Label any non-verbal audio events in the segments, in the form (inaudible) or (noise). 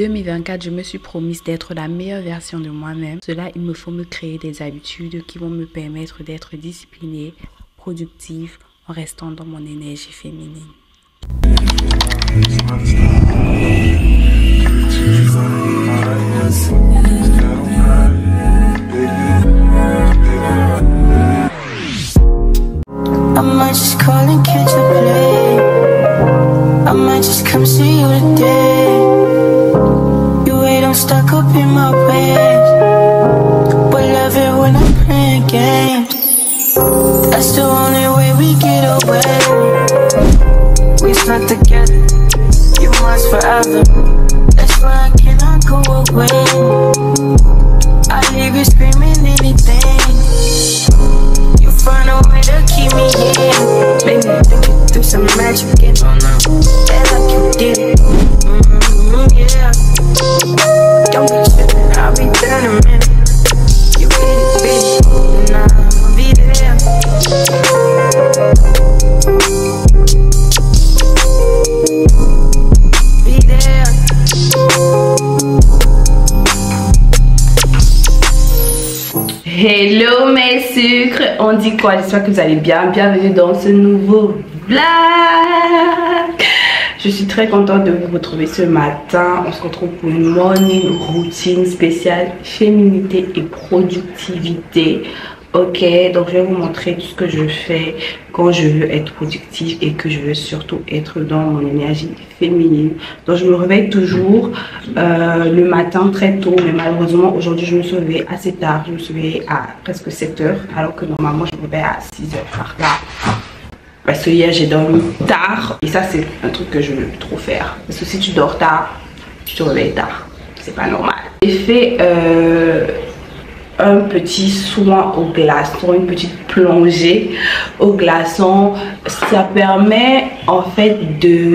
2024, je me suis promise d'être la meilleure version de moi-même. Cela, il me faut me créer des habitudes qui vont me permettre d'être disciplinée, productive, en restant dans mon énergie féminine. Stuck up in my ways. But love it when I'm playing games. That's the only way we get away. We stuck together. You must forever. That's why I cannot go away. On dit quoi? J'espère que vous allez bien. Bienvenue dans ce nouveau vlog. Je suis très contente de vous retrouver ce matin. On se retrouve pour une morning routine spéciale féminité et productivité. Ok, donc je vais vous montrer tout ce que je fais quand je veux être productive et que je veux surtout être dans mon énergie féminine. Donc je me réveille toujours euh, le matin très tôt, mais malheureusement aujourd'hui je me suis assez tard. Je me suis à presque 7 heures, alors que normalement je me réveille à 6 heures par là. Parce que hier j'ai dormi tard et ça c'est un truc que je veux trop faire. Parce que si tu dors tard, tu te réveilles tard. C'est pas normal. J'ai fait euh, un petit soin au glaçon, une petite plongée au glaçon. Ça permet en fait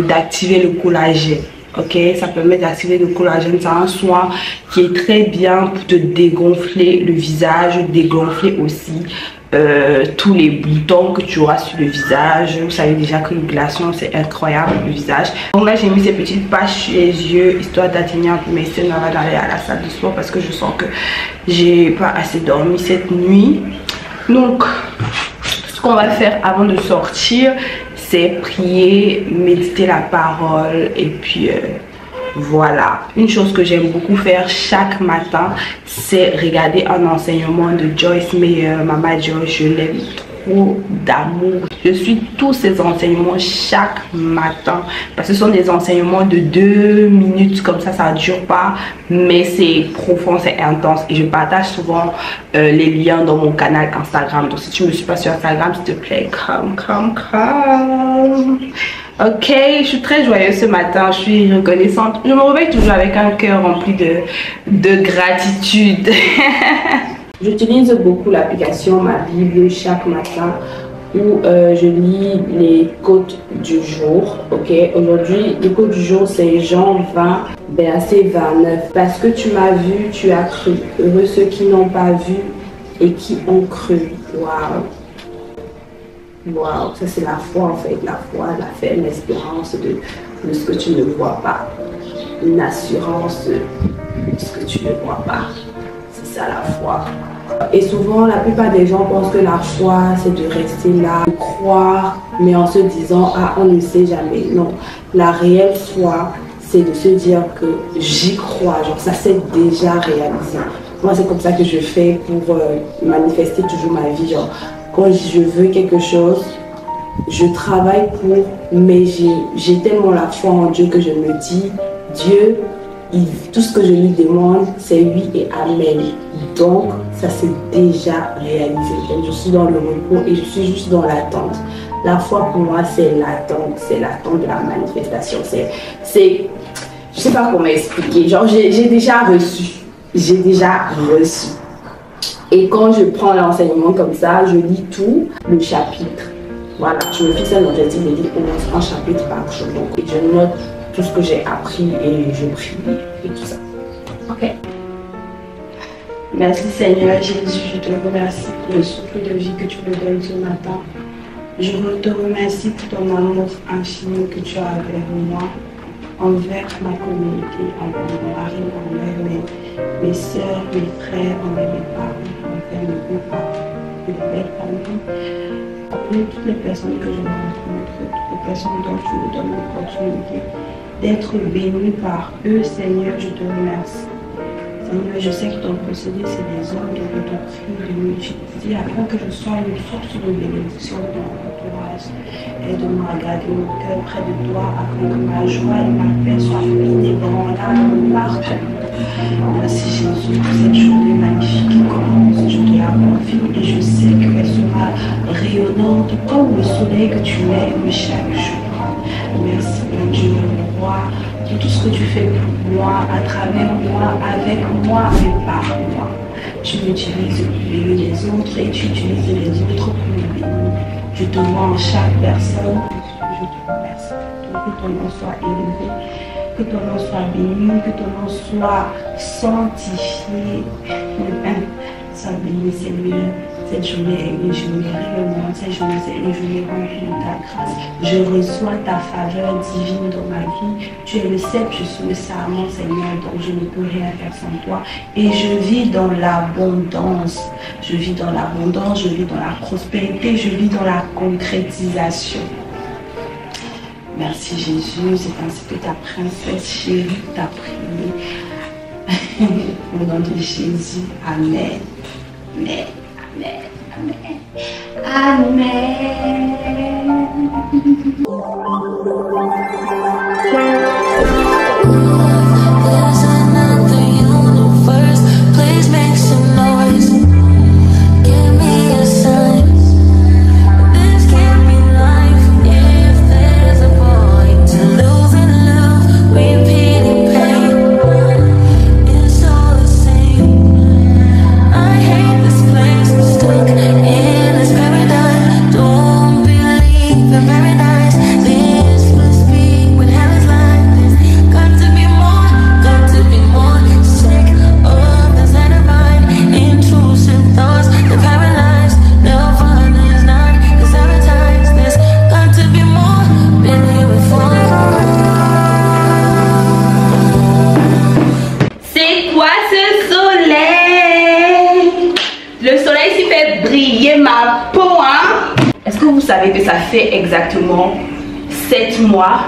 d'activer le collagène. Ok, ça permet d'activer le collagène. C'est un soin qui est très bien pour te dégonfler le visage, dégonfler aussi euh, tous les boutons que tu auras sur le visage. Vous savez déjà que le glaçon c'est incroyable le visage. Donc là j'ai mis ces petites pages sur les yeux histoire d'atteindre mes seins avant d'aller à la salle de sport parce que je sens que j'ai pas assez dormi cette nuit. Donc ce qu'on va faire avant de sortir c'est prier, méditer la parole et puis euh, voilà. Une chose que j'aime beaucoup faire chaque matin, c'est regarder un enseignement de Joyce Meyer, Mama Joyce, je l'aime trop d'amour. Je suis tous ces enseignements chaque matin parce que ce sont des enseignements de deux minutes comme ça, ça dure pas, mais c'est profond, c'est intense et je partage souvent euh, les liens dans mon canal Instagram. Donc si tu me suis pas sur Instagram, s'il te plaît, come, come, come. Ok, je suis très joyeuse ce matin, je suis reconnaissante. Je me réveille toujours avec un cœur rempli de, de gratitude. (laughs) J'utilise beaucoup l'application Ma Bible chaque matin où euh, je lis les côtes du jour. Ok, aujourd'hui, les côtes du jour, c'est Jean 20, verset 29. Parce que tu m'as vu, tu as cru. Heureux ceux qui n'ont pas vu et qui ont cru. Waouh! Waouh, ça c'est la foi en fait, la foi, la ferme espérance de, de ce que tu ne vois pas. Une assurance de ce que tu ne vois pas. C'est ça la foi. Et souvent, la plupart des gens pensent que la foi, c'est de rester là, de croire, mais en se disant, ah, on ne sait jamais. Non, la réelle foi, c'est de se dire que j'y crois, genre ça s'est déjà réalisé. Moi, c'est comme ça que je fais pour euh, manifester toujours ma vie. Genre, je veux quelque chose, je travaille pour, mais j'ai tellement la foi en Dieu que je me dis, Dieu, il, tout ce que je lui demande, c'est oui et amen. Donc, ça s'est déjà réalisé. Je suis dans le repos et je suis juste dans l'attente. La foi pour moi, c'est l'attente, c'est l'attente de la manifestation. C'est, je sais pas comment expliquer. Genre, j'ai déjà reçu, j'ai déjà reçu. Et quand je prends l'enseignement comme ça, je lis tout le chapitre. Voilà, je me fixe un objectif de lire au moins un chapitre par jour. Donc, je note tout ce que j'ai appris et je prie et tout ça. Ok. Merci Seigneur Jésus, je te remercie pour le souffle de vie que tu me donnes ce matin. Je te remercie pour ton amour infini que tu as avec moi. Envers ma communauté, envers mon mari, envers mes, mes soeurs, mes frères, envers mes parents, envers mes beaux-parents, les belles familles, envers toutes les personnes que je rencontre, toutes les personnes dont tu me donnes l'opportunité d'être béni par eux, Seigneur, je te remercie. Je sais que ton procédé, c'est des hommes, prie de m'utiliser afin que je sois une source de bénédiction dans mon entourage. Aide-moi mon cœur près de toi afin que ma joie et ma paix soient inébranlables partout. Merci Jésus pour cette journée magnifique qui commence. Je te la confie et je sais qu'elle sera rayonnante comme le soleil que tu mets chaque jour. Merci mon Dieu, mon roi tout ce que tu fais pour moi, à travers moi, avec moi et par moi. Tu m'utilises pour bénir les autres et tu utilises les autres pour me bénir. Je te en chaque personne. Je te remercie. Que ton nom soit élevé, que ton nom soit béni, que ton nom soit sanctifié. (laughs) Sois béni, Seigneur. Cette journée est une journée. Cette journée est une journée remplie de ta grâce. Je reçois ta faveur divine dans ma vie. Tu es le cep, je suis le sarment, Seigneur, donc je ne peux rien faire sans toi. Et je vis dans l'abondance. Je vis dans l'abondance, je vis dans la prospérité, je vis dans la concrétisation. Merci Jésus, c'est ainsi que ta princesse chérie t'a prié. (laughs) Au nom de Jésus. Amen. Amen. There's vous savez que ça fait exactement 7 mois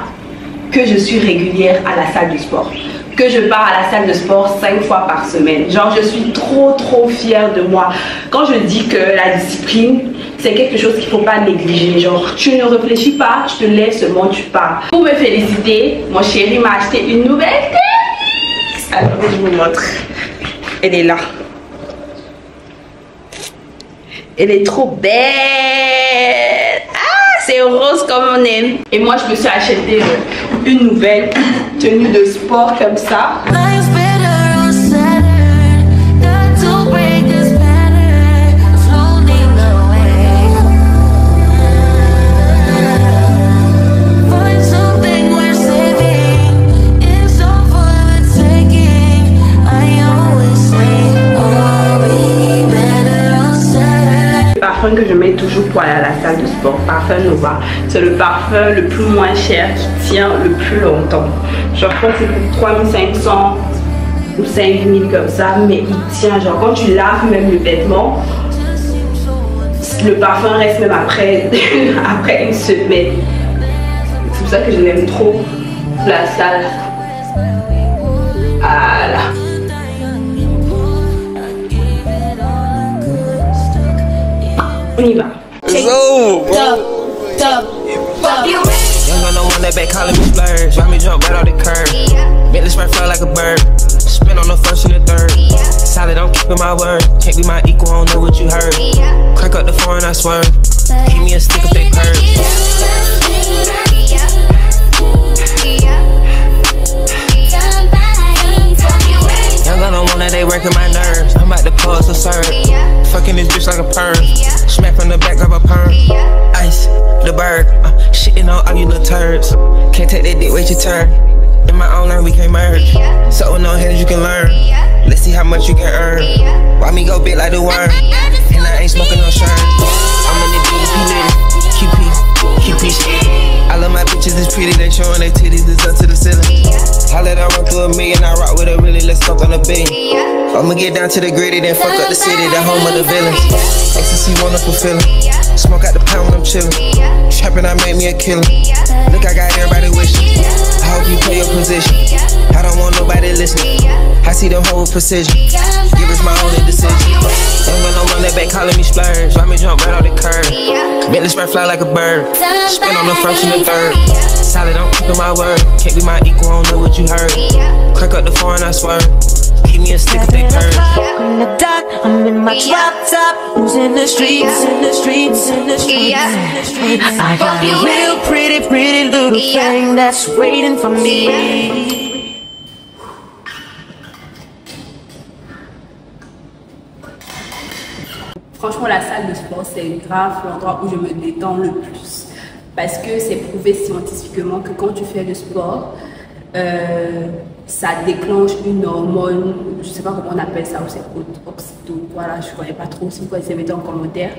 que je suis régulière à la salle de sport que je pars à la salle de sport 5 fois par semaine. Genre, je suis trop, trop fière de moi. Quand je dis que la discipline, c'est quelque chose qu'il ne faut pas négliger. Genre, tu ne réfléchis pas, tu te lèves seulement, tu pars. Pour me féliciter, mon chéri m'a acheté une nouvelle tennis. Alors, je vous montre. Elle est là. Elle est trop belle. C'est rose comme on aime. Et moi, je me suis acheté euh, une nouvelle tenue de sport comme ça. Salle de sport, parfum Nova, c'est le parfum le plus moins cher qui tient le plus longtemps. Je crois que c'est pour 3500 ou 5000 comme ça, mais il tient. Genre, quand tu laves même le vêtement, le parfum reste même après, (laughs) après une semaine. C'est pour ça que je l'aime trop. La salle. Voilà. On y va. So, Young on the one that back calling me splurge. Ride me jump right off the curb. Bentley spread fly like a bird. Spin on the first and the third. Solid, I'm keeping my word. Can't be my equal, I don't know what you heard. Crack up the foreign, I swear. Give me a stick of fake purse. On the that they working my nerves. I'm about to pause a serve. Fucking this bitch like a perm. Smack from the back, grab a perm. Ice, the bird. Uh, shitting on all you little turds. Can't take that dick, wait your turn. In my own lane, we can't merge. So no hands you can learn. Let's see how much you can earn. Why me go big like the worm? And I ain't smoking no shirt. I'm in the DP lady. QP, Keep peace. I love my bitches, it's pretty, they showing their titties, it's up the. Let her run through a million, I rock with her really, let's fuck on a billion. I'ma get down to the gritty, then fuck up the city, the home of the villains. Ecstasy, wonderful feeling. Smoke out the pound when I'm chillin'. Trappin', I made me a killer. Look, I got everybody wishing. I hope you play your position. I don't want nobody listening. I see the whole precision. Give us my only decision. Ain't got no run that back calling me splurge. Why me jump right off the curb? Make this fly like a bird. Spin on the first and the third. Solid, I'm keeping my word. Can't be my equal, I don't know what you heard. Crack up the phone, I swear. Keep me a stick of thick curve. In the dark, I'm in my drop top. Who's in the streets, in the streets, in the streets, in the streets. I got a real pretty, pretty little thing that's waiting for me. Franchement, la salle de sport, c'est grave l'endroit où je me détends le plus. Parce que c'est prouvé scientifiquement que quand tu fais du sport, euh, ça déclenche une hormone, je sais pas comment on appelle ça, ou c'est oxyto, voilà, je connais pas trop, si vous connaissez, mettez en commentaire.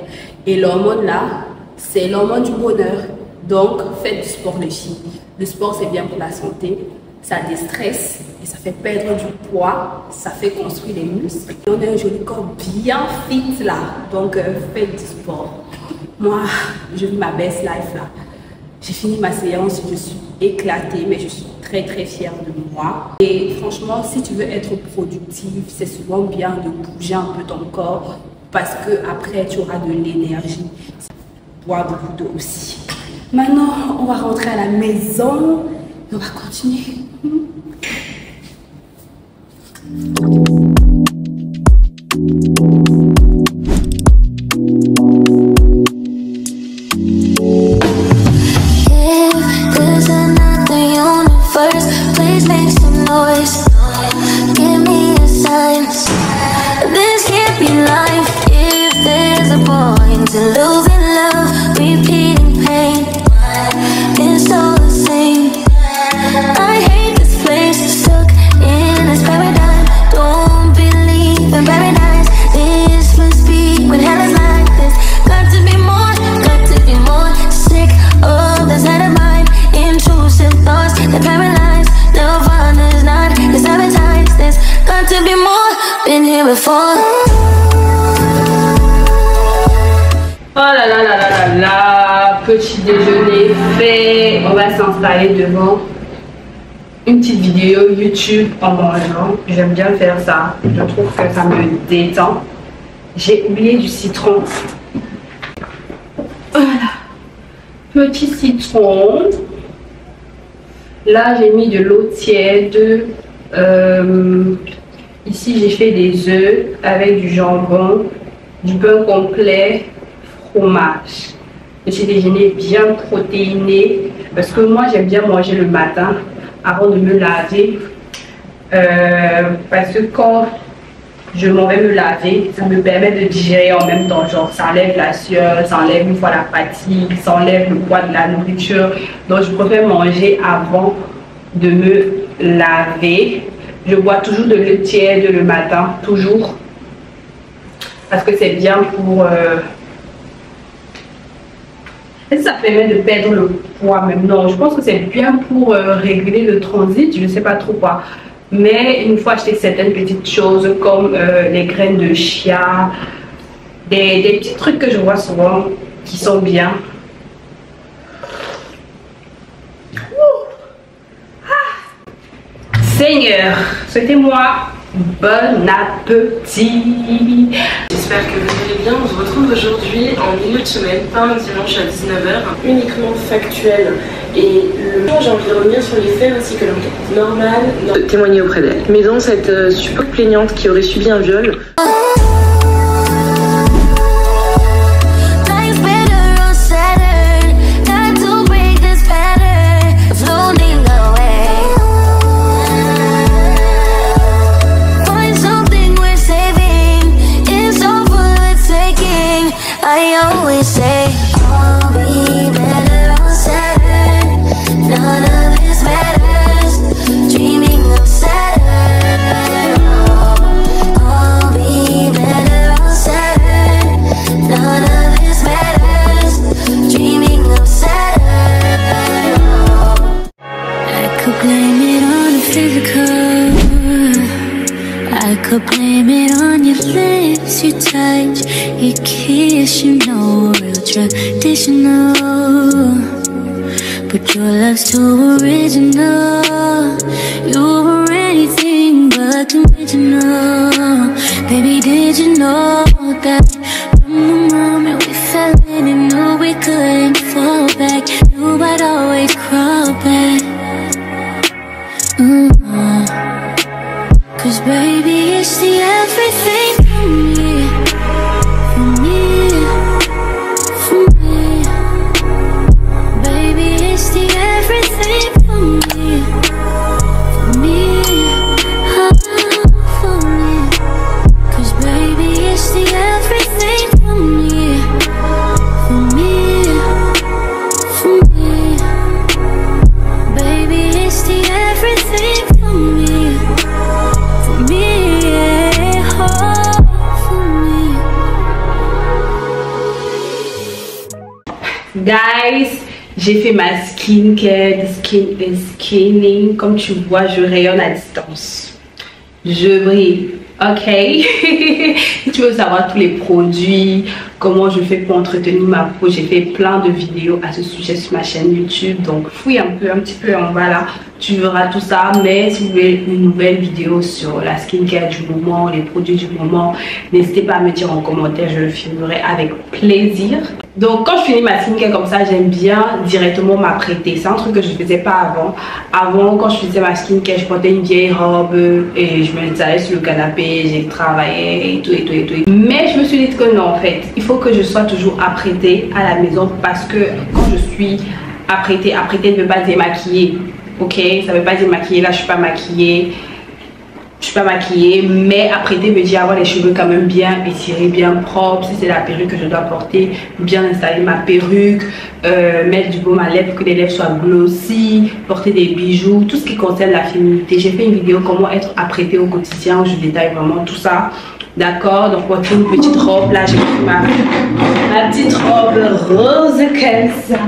Et l'hormone là, c'est l'hormone du bonheur. Donc, faites du sport les filles. Le sport, c'est bien pour la santé, ça déstresse et ça fait perdre du poids, ça fait construire les muscles. On a un joli corps bien fit là, donc euh, faites du sport. Moi, je vis ma best life là. J'ai fini ma séance, je suis éclatée, mais je suis très très fière de moi. Et franchement, si tu veux être productive, c'est souvent bien de bouger un peu ton corps parce que après tu auras de l'énergie. Bois beaucoup d'eau aussi. Maintenant, on va rentrer à la maison et on va continuer. Petit déjeuner fait. On va s'installer devant une petite vidéo YouTube en mangeant. J'aime bien faire ça. Je trouve que ça me détend. J'ai oublié du citron. Voilà. Petit citron. Là, j'ai mis de l'eau tiède. Euh, ici, j'ai fait des œufs avec du jambon, du pain complet, fromage. Petit déjeuner bien protéiné parce que moi j'aime bien manger le matin avant de me laver Euh, parce que quand je m'en vais me laver, ça me permet de digérer en même temps. Genre, ça enlève la sueur, ça enlève une fois la fatigue, ça enlève le poids de la nourriture. Donc, je préfère manger avant de me laver. Je bois toujours de l'eau tiède le matin, toujours. Parce que c'est bien pour... euh, est-ce que ça permet de perdre le poids même Non, je pense que c'est bien pour euh, réguler le transit, je ne sais pas trop quoi. Mais il nous faut acheter certaines petites choses comme euh, les graines de chia, des, des petits trucs que je vois souvent qui sont bien. Ah. Seigneur, souhaitez-moi bon appétit. J'espère que vous allez bien. On se retrouve aujourd'hui en milieu de semaine, pas un dimanche à 19h, uniquement factuel. Et le jour, j'ai envie de revenir sur les faits ainsi que l'enquête. Normal, non. témoigner auprès d'elle. Mais dans cette euh, supposée plaignante qui aurait subi un viol, could blame it on the physical. I could blame it on your lips, your touch, your kiss You know, real traditional. But your love's too original. You were anything but conventional Baby, did you know that From the moment we fell in and knew we couldn't fall back say j'ai fait ma skincare, skin skinning. Comme tu vois, je rayonne à distance. Je brille. Ok. (laughs) tu veux savoir tous les produits, comment je fais pour entretenir ma peau, j'ai fait plein de vidéos à ce sujet sur ma chaîne YouTube. Donc fouille un peu, un petit peu en bas là. Tu verras tout ça. Mais si vous voulez une nouvelle vidéo sur la skincare du moment, les produits du moment, n'hésitez pas à me dire en commentaire. Je le filmerai avec plaisir. Donc quand je finis ma skincare comme ça, j'aime bien directement m'apprêter. C'est un truc que je faisais pas avant. Avant, quand je faisais ma skincare, je portais une vieille robe et je me m'installais sur le canapé, j'ai travaillé et tout et tout et tout. Mais je me suis dit que non en fait, il faut que je sois toujours apprêtée à la maison parce que quand je suis apprêtée, apprêtée ne veut pas dire maquillée. Ok, ça veut pas dire maquillée, là je suis pas maquillée je suis pas maquillée mais apprêtée veut dire avoir les cheveux quand même bien étirés bien propres si c'est la perruque que je dois porter bien installer ma perruque euh, mettre du baume à lèvres pour que les lèvres soient glossy porter des bijoux tout ce qui concerne la féminité. J'ai fait une vidéo comment être apprêtée au quotidien où je détaille vraiment tout ça. D'accord? Donc porter une petite robe là j'ai pris ma, ma petite robe rose comme ça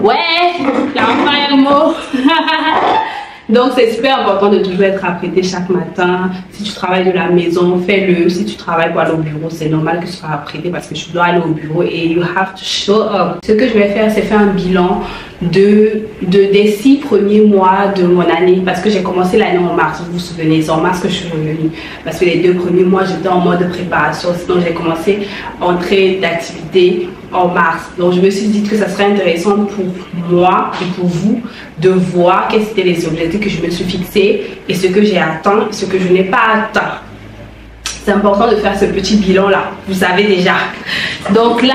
ouais il y a enfin un mot (laughs) Donc c'est super important de toujours être apprêté chaque matin. Si tu travailles de la maison, fais-le. Si tu travailles pour aller au bureau, c'est normal que tu sois apprêté parce que tu dois aller au bureau et you have to show up. Ce que je vais faire, c'est faire un bilan de, de des six premiers mois de mon année parce que j'ai commencé l'année en mars. Vous vous souvenez, c'est en mars que je suis revenue parce que les deux premiers mois j'étais en mode préparation. Sinon j'ai commencé entrée d'activité en mars. Donc je me suis dit que ça serait intéressant pour moi et pour vous de voir quels étaient les objectifs que je me suis fixés et ce que j'ai atteint, ce que je n'ai pas atteint. C'est important de faire ce petit bilan là, vous savez déjà. Donc là,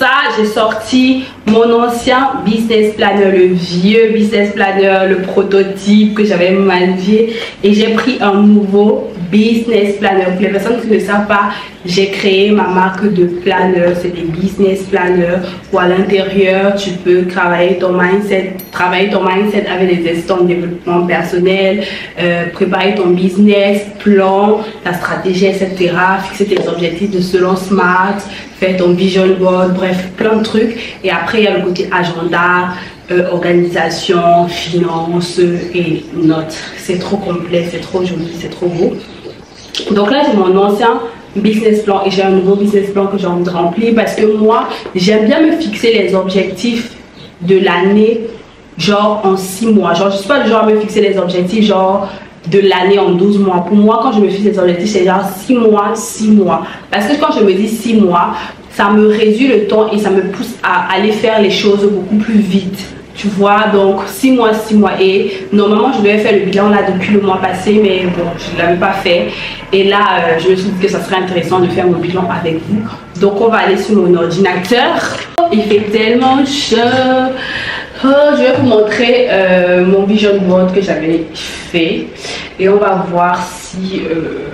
ça, j'ai sorti mon ancien business planner, le vieux business planner, le prototype que j'avais manié et j'ai pris un nouveau business planner. Pour les personnes qui ne savent pas, j'ai créé ma marque de planner, c'est des business planners où à l'intérieur tu peux travailler ton mindset, travailler ton mindset avec des instants de développement personnel, euh, préparer ton business, plan, ta stratégie, etc. Fixer tes objectifs de selon SMART, faire ton vision board, bref, plein de trucs. Et après, il y a le côté agenda, euh, organisation, finance et notes. C'est trop complet, c'est trop joli, c'est trop beau. Donc là, j'ai mon ancien business plan et j'ai un nouveau business plan que j'ai envie de remplir parce que moi, j'aime bien me fixer les objectifs de l'année, genre en 6 mois. Genre, je suis pas le genre à me fixer les objectifs, genre de l'année en 12 mois. Pour moi, quand je me fixe des objectifs, c'est genre 6 mois, 6 mois. Parce que quand je me dis 6 mois, ça me réduit le temps et ça me pousse à aller faire les choses beaucoup plus vite. Tu vois, donc 6 mois, 6 mois. Et normalement, je devais faire le bilan là depuis le mois passé, mais bon, je ne l'avais pas fait. Et là, euh, je me suis dit que ça serait intéressant de faire mon bilan avec vous. Donc, on va aller sur mon ordinateur. Il fait tellement chaud. Oh, je vais vous montrer euh, mon vision board que j'avais fait. Et on va voir si... euh,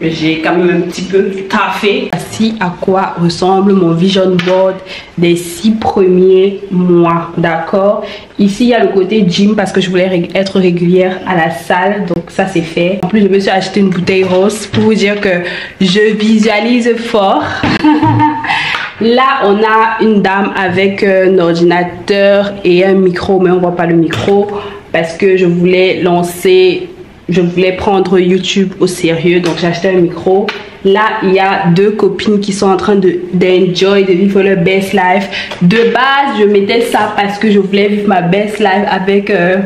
j'ai quand même un petit peu taffé. Voici à quoi ressemble mon vision board des six premiers mois, d'accord? Ici, il y a le côté gym parce que je voulais être régulière à la salle, donc ça c'est fait. En plus, je me suis acheté une bouteille rose pour vous dire que je visualise fort. (laughs) Là, on a une dame avec euh, un ordinateur et un micro, mais on voit pas le micro parce que je voulais lancer je voulais prendre YouTube au sérieux, donc j'ai acheté un micro. Là, il y a deux copines qui sont en train de d'enjoy, de, vivre leur best life. De base, je mettais ça parce que je voulais vivre ma best life avec euh,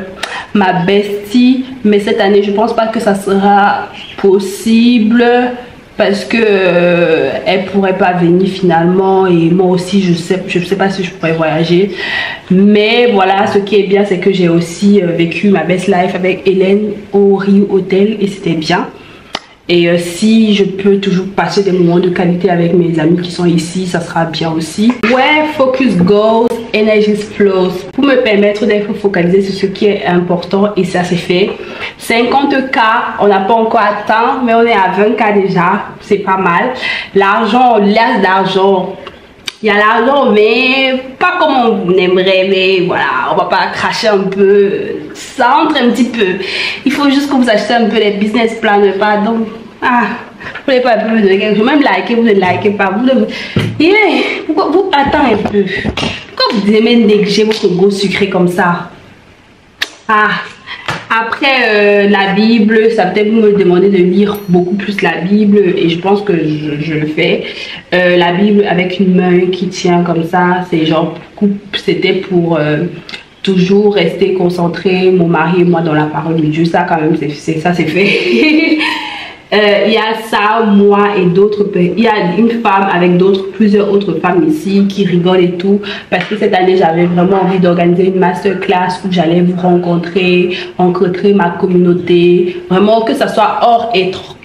ma bestie. Mais cette année, je pense pas que ça sera possible parce que euh, elle pourrait pas venir finalement et moi aussi je sais je sais pas si je pourrais voyager. Mais voilà ce qui est bien c'est que j'ai aussi euh, vécu ma best life avec Hélène au Rio Hotel et c'était bien et euh, si je peux toujours passer des moments de qualité avec mes amis qui sont ici, ça sera bien aussi. Ouais, focus goals, energy flows. Pour me permettre d'être focalisé sur ce qui est important et ça c'est fait. 50k, on n'a pas encore atteint, mais on est à 20k déjà. C'est pas mal. L'argent, laisse d'argent il y a l'argent, mais pas comme on aimerait, mais voilà, on va pas cracher un peu, ça entre un petit peu. Il faut juste que vous achetez un peu les business plans, pas donc, ah, vous voulez pas me donner quelque chose, même liker, vous ne likez pas, vous yeah, pourquoi vous attendez un peu, pourquoi vous aimez négliger votre goût sucré comme ça, ah, après, euh, la Bible, ça peut-être vous me demander de lire beaucoup plus la Bible et je pense que je, le fais. Euh, la Bible avec une main qui tient comme ça, c'est genre, c'était pour euh, toujours rester concentré, mon mari et moi dans la parole de Dieu. Ça quand même, c'est ça c'est fait. (laughs) Euh, il y a ça, moi et d'autres. Il y a une femme avec d'autres, plusieurs autres femmes ici qui rigolent et tout. Parce que cette année, j'avais vraiment envie d'organiser une masterclass où j'allais vous rencontrer, rencontrer ma communauté. Vraiment que ça soit hors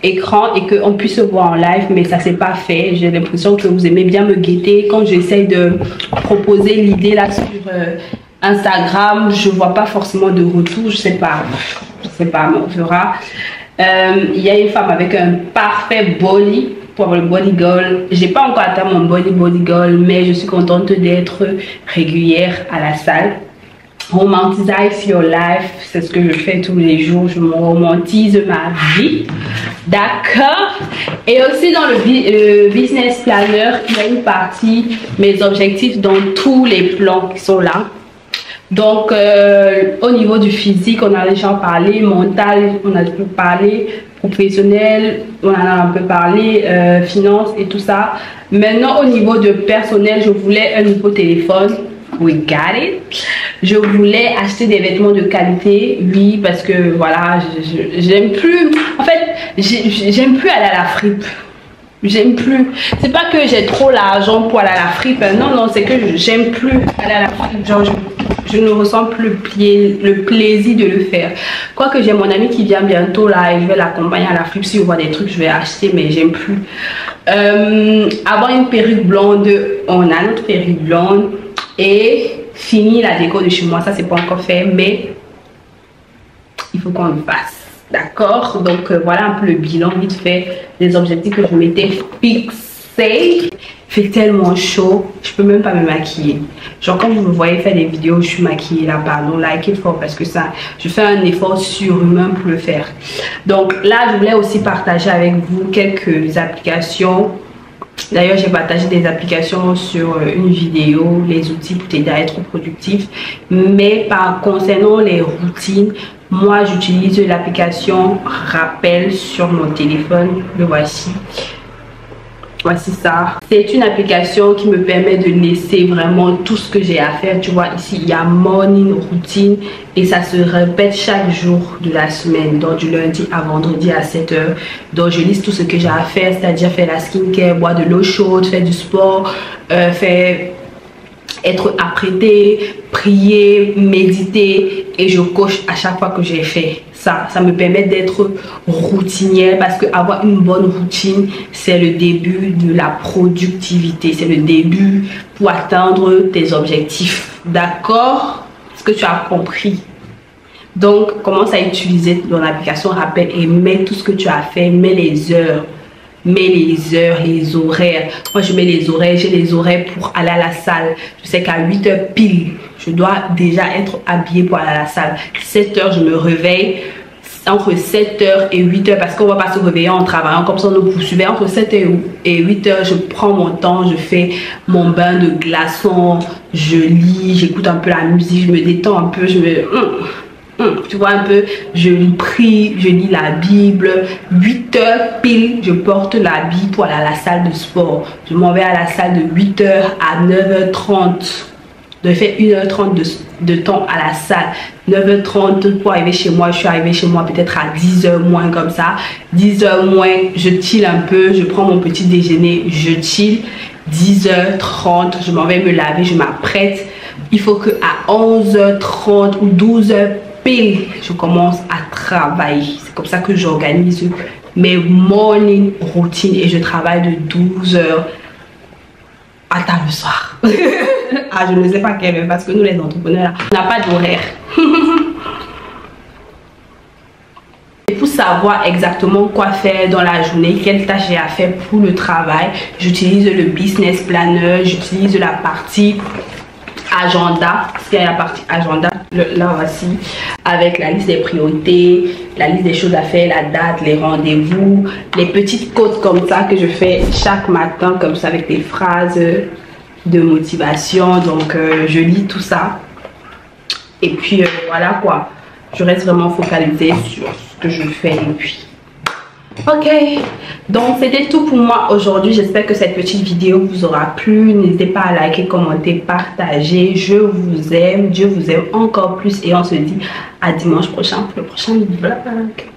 écran et qu'on puisse se voir en live. Mais ça s'est pas fait. J'ai l'impression que vous aimez bien me guetter. Quand j'essaie de proposer l'idée là sur euh, Instagram, je vois pas forcément de retour. Je sais pas. Je sais pas, mais on verra. Euh, il y a une femme avec un parfait body pour le body goal. J'ai pas encore atteint mon body body goal, mais je suis contente d'être régulière à la salle. Romanticize your life, c'est ce que je fais tous les jours. Je me romantise ma vie. D'accord Et aussi dans le business planner, il y a une partie, mes objectifs dans tous les plans qui sont là. Donc, euh, au niveau du physique, on a déjà parlé, mental, on a peu parlé, professionnel, on en a un peu parlé, euh, finance et tout ça. Maintenant, au niveau de personnel, je voulais un nouveau téléphone. We got. Je voulais acheter des vêtements de qualité, oui, parce que voilà, j'aime plus. En fait, j'aime plus aller à la fripe. J'aime plus. C'est pas que j'ai trop l'argent pour aller à la fripe. Non, non, c'est que j'aime plus aller à la fripe. Genre, je ne ressens plus le, plaisir de le faire. Quoique j'ai mon ami qui vient bientôt là et je vais l'accompagner à la fripe. Si je vois des trucs, je vais acheter, mais j'aime plus. Euh, avoir une perruque blonde, on a notre perruque blonde et finir la déco de chez moi. Ça, c'est pas encore fait, mais il faut qu'on le fasse. D'accord Donc euh, voilà un peu le bilan vite fait des objectifs que je m'étais fixé fait tellement chaud, je peux même pas me maquiller. Genre quand vous me voyez faire des vidéos, je suis maquillée là, pardon, like it for parce que ça, je fais un effort surhumain pour le faire. Donc là, je voulais aussi partager avec vous quelques applications. D'ailleurs, j'ai partagé des applications sur euh, une vidéo, les outils pour t'aider à être productif. Mais par concernant les routines, moi j'utilise l'application Rappel sur mon téléphone. Le voici. Voici ça. C'est une application qui me permet de laisser vraiment tout ce que j'ai à faire. Tu vois ici il y a morning routine et ça se répète chaque jour de la semaine. Donc du lundi à vendredi à 7 heures. Donc je liste tout ce que j'ai à faire c'est à dire faire la skincare boire de l'eau chaude faire du sport euh, faire être apprêté, prier, méditer et je coche à chaque fois que j'ai fait ça. Ça me permet d'être routinière parce que avoir une bonne routine, c'est le début de la productivité. C'est le début pour atteindre tes objectifs. D'accord? Est-ce que tu as compris? Donc, commence à utiliser ton application Rappel et mets tout ce que tu as fait, mets les heures, mets les heures, les horaires. Moi, je mets les horaires, j'ai les horaires pour aller à la salle. Je sais qu'à 8 heures pile, je dois déjà être habillée pour aller à la salle. 7 heures, je me réveille entre 7h et 8h parce qu'on va pas se réveiller en travaillant comme ça on nous poursuivait entre 7h et 8h je prends mon temps je fais mon bain de glaçons je lis j'écoute un peu la musique je me détends un peu je me hum, tu vois un peu, je prie, je lis la Bible. 8 heures pile, je porte l'habit pour aller à la salle de sport. Je m'en vais à la salle de 8h à 9h30. Je fais 1h30 de, de, temps à la salle. 9h30 pour arriver chez moi. Je suis arrivée chez moi peut-être à 10h moins comme ça. 10h moins, je chill un peu. Je prends mon petit déjeuner, je chill. 10h30, je m'en vais me laver, je m'apprête. Il faut que à 11h30 ou 12h je commence à travailler. C'est comme ça que j'organise mes morning routines et je travaille de 12h à tard le soir. (laughs) ah, je ne sais pas quelle heure parce que nous les entrepreneurs, on n'a pas d'horaire. (laughs) Et pour savoir exactement quoi faire dans la journée, quelles tâches j'ai à faire pour le travail, j'utilise le business planner, j'utilise la partie agenda, c'est la partie agenda, là voici, avec la liste des priorités, la liste des choses à faire, la date, les rendez-vous, les petites côtes comme ça que je fais chaque matin, comme ça avec des phrases de motivation. Donc euh, je lis tout ça. Et puis euh, voilà quoi, je reste vraiment focalisée sur que je fais et puis ok. Donc c'était tout pour moi aujourd'hui. J'espère que cette petite vidéo vous aura plu. N'hésitez pas à liker commenter partager. Je vous aime. Dieu vous aime encore plus. Et on se dit à dimanche prochain pour le prochain vlog